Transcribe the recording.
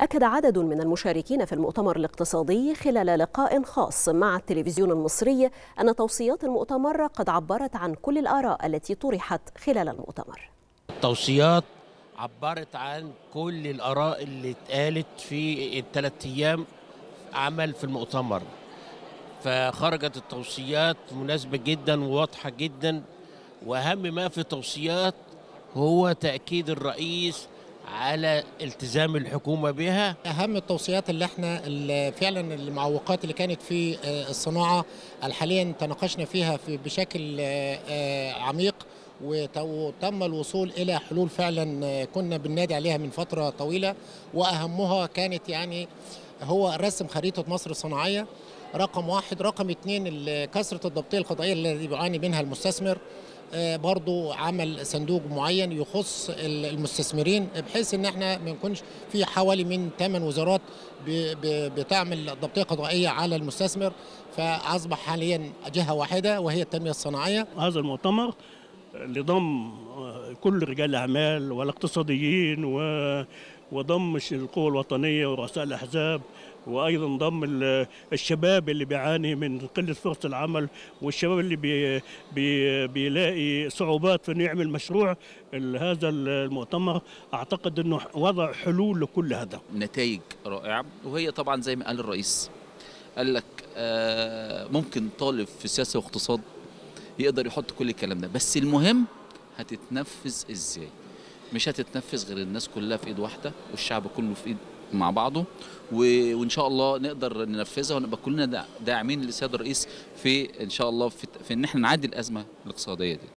أكد عدد من المشاركين في المؤتمر الاقتصادي خلال لقاء خاص مع التلفزيون المصري أن توصيات المؤتمر قد عبرت عن كل الآراء التي طرحت خلال المؤتمر. التوصيات عبرت عن كل الآراء اللي اتقالت في الثلاث أيام عمل في المؤتمر. فخرجت التوصيات مناسبة جدا وواضحة جدا وأهم ما في التوصيات هو تأكيد الرئيس على التزام الحكومة بها؟ أهم التوصيات اللي إحنا اللي فعلا المعوقات اللي كانت في الصناعة حاليا تناقشنا فيها في بشكل عميق وتم الوصول إلى حلول فعلا كنا بننادي عليها من فترة طويلة وأهمها كانت يعني هو رسم خريطة مصر الصناعية رقم واحد. رقم اثنين كثرة الضبطية القضائيه التي بيعاني منها المستثمر. برضو عمل صندوق معين يخص المستثمرين بحيث إن إحنا ما نكونش في حوالي من ثمان وزارات بتعمل ضبطية قضائيه على المستثمر. فأصبح حاليا جهة واحدة وهي التنمية الصناعية. هذا المؤتمر لضم كل رجال الأعمال والاقتصاديين وضم القوى الوطنية ورؤساء الأحزاب وأيضا ضم الشباب اللي بيعاني من قلة فرص العمل والشباب اللي بي بي بيلاقي صعوبات في إنه يعمل مشروع. هذا المؤتمر أعتقد إنه وضع حلول لكل هذا نتائج رائعة وهي طبعا زي ما قال الرئيس قال لك آه ممكن طالب في سياسة واقتصاد يقدر يحط كل الكلام ده بس المهم هتتنفذ إزاي؟ مش هتتنفذ غير الناس كلها في إيد واحدة والشعب كله في إيد مع بعضه. وإن شاء الله نقدر ننفذها ونبقى كلنا داعمين للسيد الرئيس في إن شاء الله في, في إن إحنا نعدي الأزمة الاقتصادية دي.